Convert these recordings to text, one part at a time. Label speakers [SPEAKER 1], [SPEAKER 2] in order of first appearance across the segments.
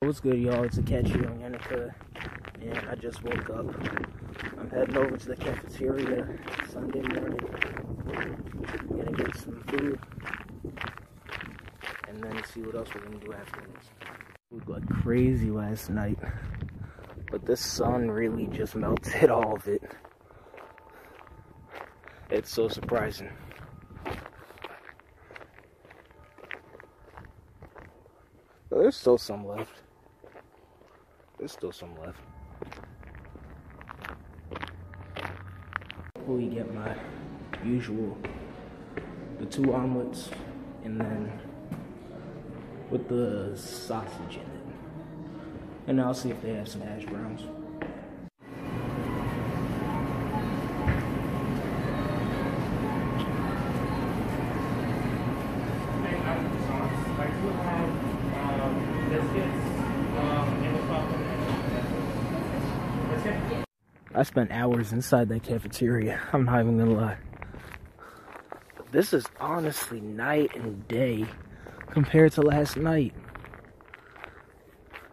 [SPEAKER 1] What's good, y'all? It's a Ikechi Onyenaka, and I just woke up. I'm heading over to the cafeteria Sunday morning. I'm Gonna get some food, and then see what else we're gonna do afterwards. It like crazy last night, but this sun really just melted all of it. It's so surprising. There's still some left. There's still some left. We get my usual, the two omelets, and then with the sausage in it. And I'll see if they have some hash browns. I spent hours inside that cafeteria. I'm not even gonna lie. This is honestly night and day compared to last night.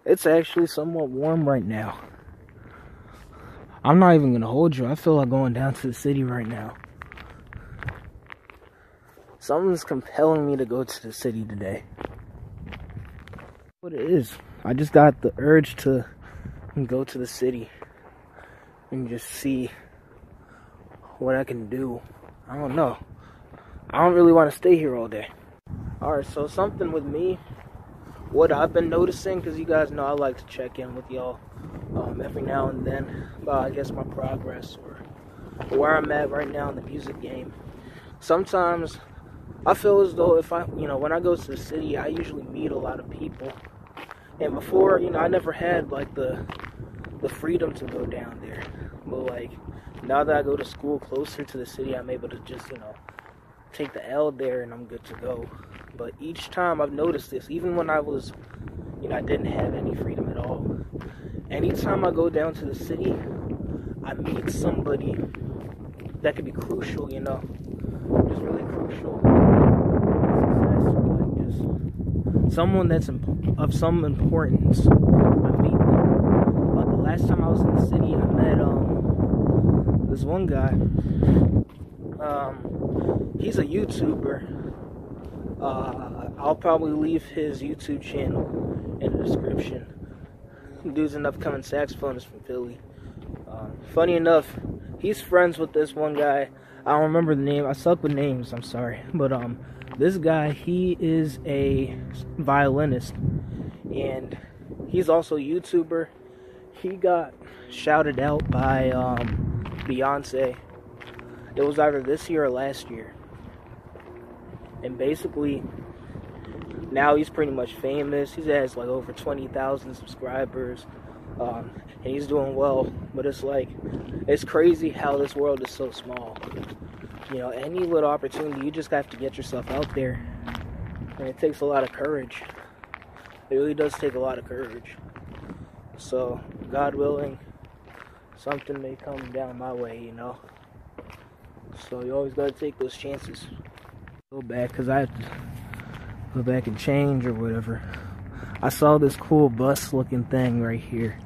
[SPEAKER 1] It's actually somewhat warm right now. I'm not even gonna hold you. I feel like going down to the city right now. Something's compelling me to go to the city today. What it is. I just got the urge to go to the city and just see what I can do. I don't know. I don't really want to stay here all day. Alright, so something with me, what I've been noticing, because you guys know I like to check in with y'all um, every now and then about, I guess, my progress or where I'm at right now in the music game. Sometimes I feel as though if I, you know, when I go to the city, I usually meet a lot of people. And before, you know, I never had like the the freedom to go down there. But like now that I go to school closer to the city, I'm able to just, you know, take the L there and I'm good to go. But each time I've noticed this, even when I was, you know, I didn't have any freedom at all. Anytime I go down to the city, I meet somebody that could be crucial, you know, just really crucial. Someone that's of some importance. I meet them. Like the last time I was in the city, I met um this one guy. Um, he's a YouTuber. Uh, I'll probably leave his YouTube channel in the description. Dude's an upcoming saxophonist from Philly. Um, funny enough, he's friends with this one guy. I don't remember the name. I suck with names. I'm sorry, but um, this guy he is a violinist, and he's also a YouTuber. He got shouted out by um, Beyonce. It was either this year or last year, and basically now he's pretty much famous. He has like over 20,000 subscribers. Um, and he's doing well. But it's like, it's crazy how this world is so small. You know, any little opportunity, you just have to get yourself out there. And it takes a lot of courage. It really does take a lot of courage. So, God willing, something may come down my way, you know. So, you always got to take those chances. Go back, because I have to go back and change or whatever. I saw this cool bus looking thing right here.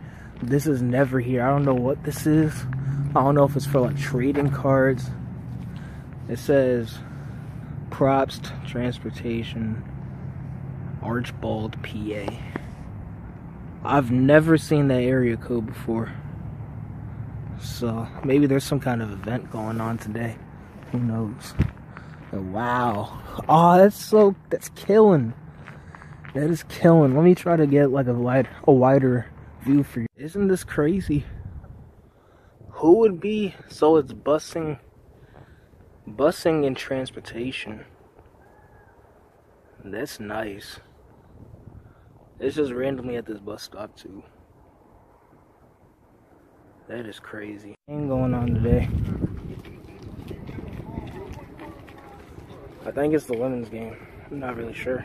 [SPEAKER 1] This is never here. I don't know what this is. I don't know if it's for like trading cards. It says props transportation Archbald PA. I've never seen that area code before. So maybe there's some kind of event going on today. Who knows? Wow. Oh, that's so that's killing. That is killing. Let me try to get like a wide a wider view for you. Isn't this crazy? Who would be so it's busing busing and transportation. That's nice. It's just randomly at this bus stop too. That is crazy. Ain't going on today. I think it's the women's game. I'm not really sure.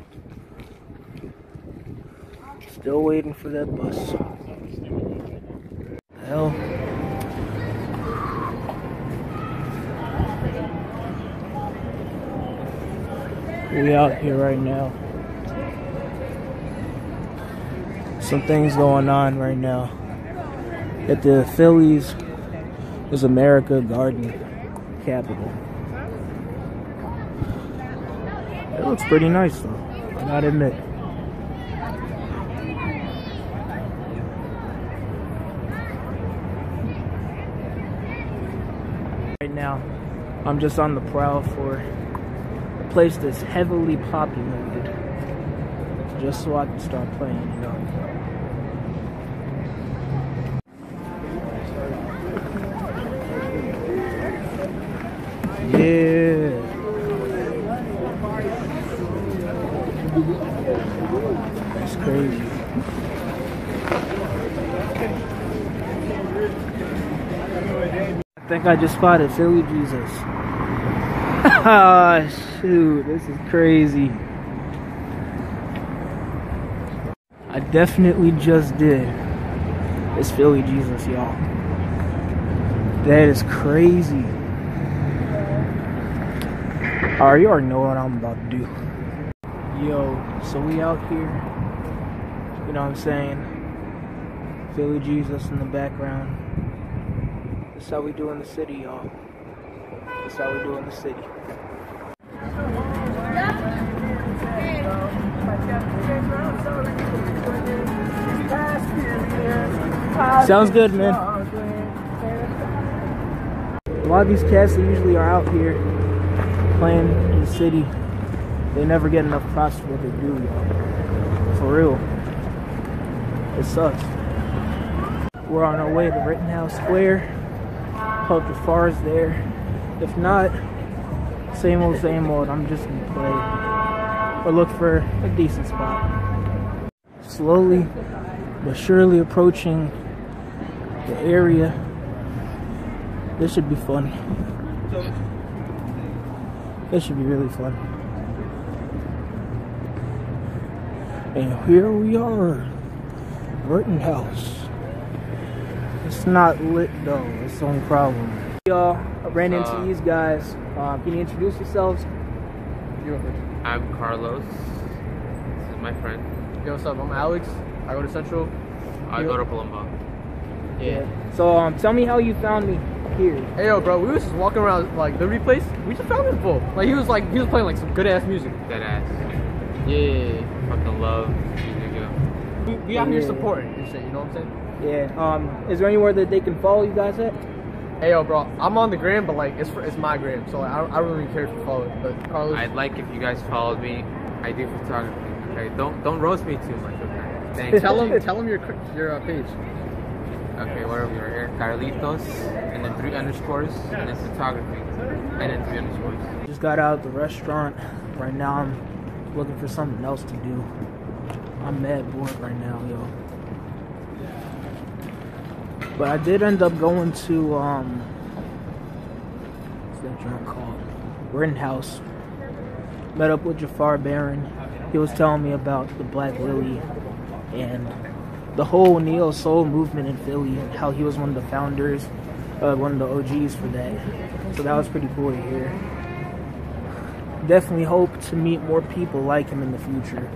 [SPEAKER 1] Still waiting for that bus. Hell. We out here right now. some things going on right now at the Phillies is America Garden Capital. It looks pretty nice though, I gotta admit. Right now, I'm just on the prowl for a place that's heavily populated just so I can start playing, you know. Yeah. That's crazy. I think I just spotted Philly Jesus. Ah, shoot, this is crazy. I definitely just did. It's Philly Jesus, y'all. That is crazy. Alright, you already know what I'm about to do. Yo, so we out here. You know what I'm saying? Philly Jesus in the background. That's how we do in the city, y'all. That's how we do in the city. Sounds good, man. A lot of these cats that usually are out here playing in the city, they never get enough props for what they do, y'all. For real. It sucks. We're on our way to Rittenhouse Square. Hope the far is there. If not, same old, same old. I'm just gonna play or look for a decent spot. Slowly but surely approaching the area. This should be fun. This should be really fun. And here we are, Rittenhouse. It's not lit though, it's the only problem. Y'all, I ran into
[SPEAKER 2] Uh,
[SPEAKER 1] these guys. Um, can you introduce yourselves?
[SPEAKER 3] You.
[SPEAKER 2] I'm Carlos. This is my friend.
[SPEAKER 3] Yo, what's up? I'm Alex. I go to Central.
[SPEAKER 2] I go to Palumbo.
[SPEAKER 1] Yeah. So um, tell me how you found me here.
[SPEAKER 3] Hey, yo, bro, we was just walking around like Liberty Place. We just found this bull. Like he was like he was playing like some good ass music.
[SPEAKER 2] Dead ass.
[SPEAKER 3] Yeah.
[SPEAKER 2] Fucking love music, yo.
[SPEAKER 3] We, we out here
[SPEAKER 1] Yeah.
[SPEAKER 3] supporting and shit. You know what I'm saying?
[SPEAKER 1] Yeah. Um, is there anywhere that they can follow you guys at?
[SPEAKER 3] Hey, yo, bro, I'm on the gram, but like it's for, it's my gram, so like, I, don't, I don't really care if you follow it. But Carlos,
[SPEAKER 2] I'd like if you guys followed me. I do photography. Okay, don't don't roast me too much. Okay. Thanks.
[SPEAKER 3] tell them tell them your your uh, page.
[SPEAKER 2] Okay, where are we right here? Carlitos, and then three underscores, and then photography, and then three underscores.
[SPEAKER 1] Just got out of the restaurant. Right now, I'm looking for something else to do. I'm mad bored right now, yo. But I did end up going to um, what's that joint called? Rittenhouse. Met up with Jafar Barron. He was telling me about the Black Lily and the whole neo soul movement in Philly and how he was one of the founders, uh, one of the OGs for that. So that was pretty cool to hear definitely hope to meet more people like him in the future.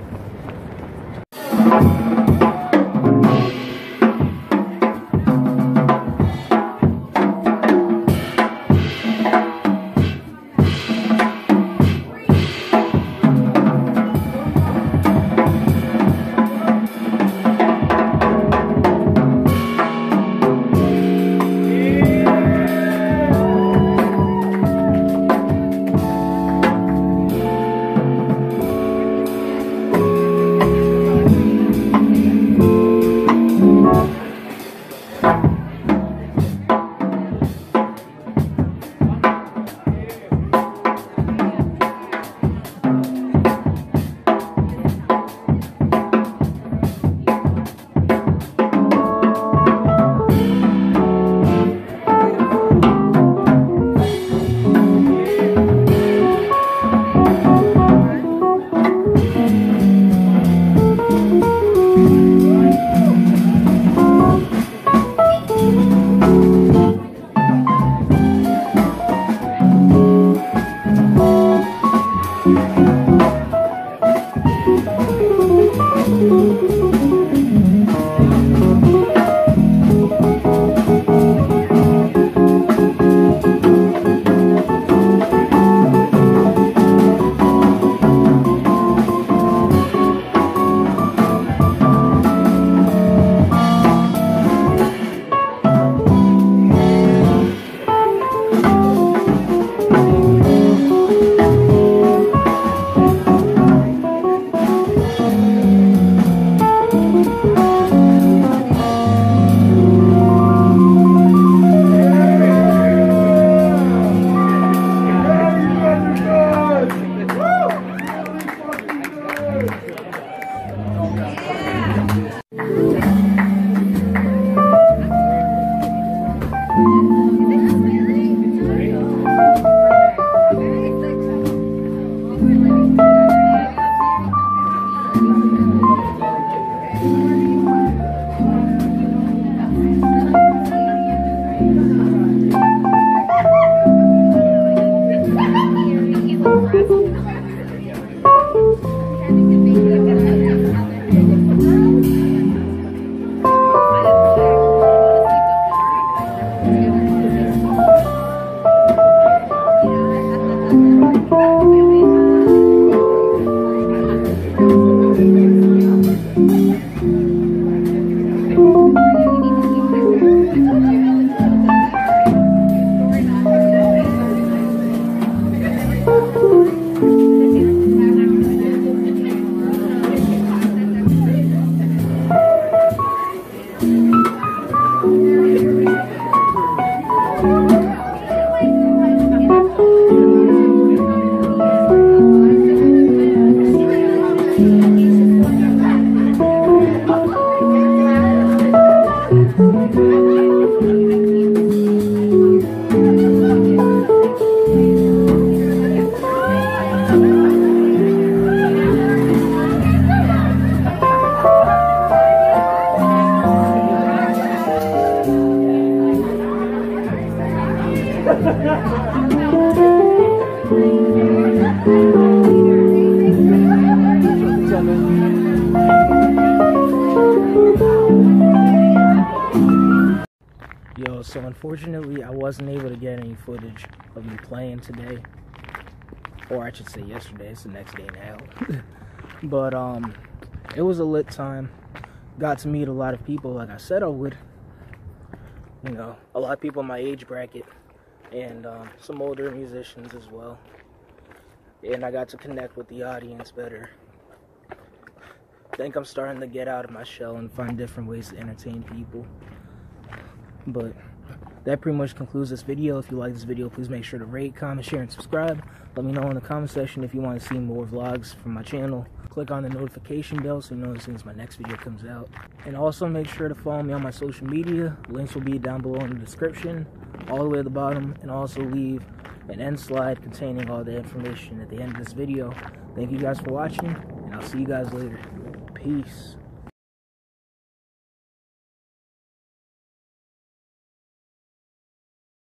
[SPEAKER 1] Yo, so unfortunately I wasn't able to get any footage of me playing today. Or I should say yesterday, it's the next day now. but um it was a lit time. Got to meet a lot of people like I said I would. You know, a lot of people in my age bracket and um, some older musicians as well. And I got to connect with the audience better. I think I'm starting to get out of my shell and find different ways to entertain people. But that pretty much concludes this video. If you like this video, please make sure to rate, comment, share, and subscribe. Let me know in the comment section if you want to see more vlogs from my channel. Click on the notification bell so you know as soon as my next video comes out. And also make sure to follow me on my social media. Links will be down below in the description, all the way at the bottom, and also leave an end slide containing all the information at the end of this video. Thank you guys for watching, and I'll see you guys later. Peace.